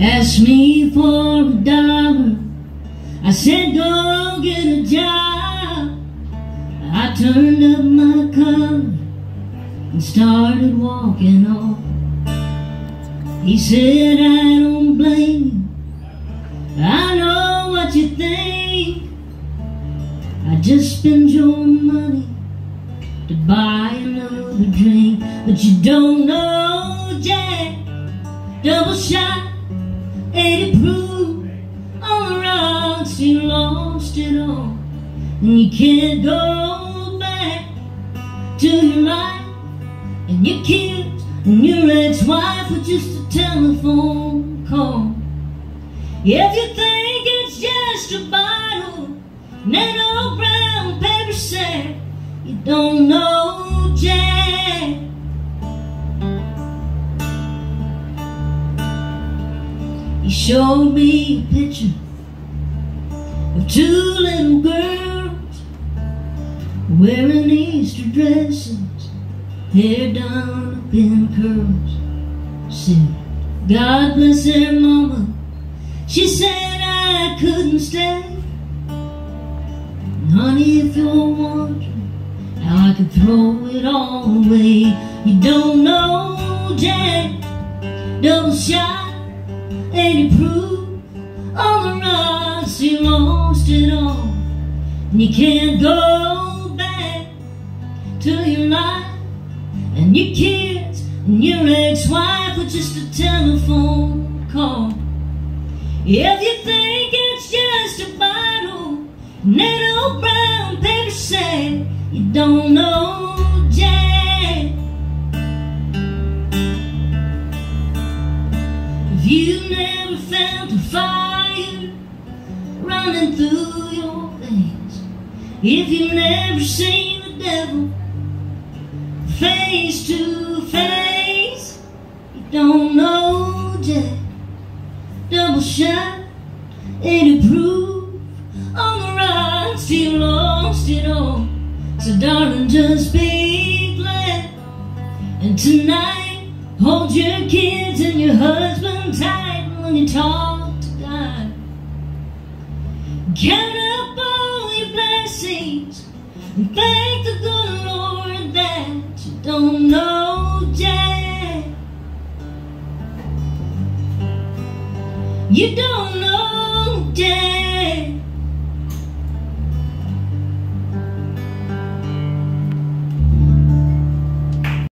asked me for a dollar. I said, go get a job. I turned up my collar and started walking off. He said, I don't blame you. I know what you think. I just spend your money to buy another drink. But you don't know, Jack. Double shot, rocks, you lost it all. And you can't go back to your life and your kids and your ex-wife with just a telephone call. If you think it's just a bottle, and that old brown paper sack, you don't know Jack. He showed me a picture two little girls wearing Easter dresses, hair done up in curls. Said, God bless their mama. She said I couldn't stay. Honey, if you're wondering how I could throw it all away, you don't know Jack. Double shot, 80 proof. On the rocks, you lost it all. And you can't go back to your life and your kids and your ex-wife with just a telephone call. If you think it's just a bottle and that old brown paper sack, you don't know Jack. If you never felt a fire running through your veins, if you've never seen the devil face to face, you don't know Jack. Double shot, 80 proof on the rocks, you lost it all. So darling, just be glad. And tonight, hold your kids and your husband tight when you talk. Count up all your blessings and thank the good Lord that you don't know Jack. You don't know Jack.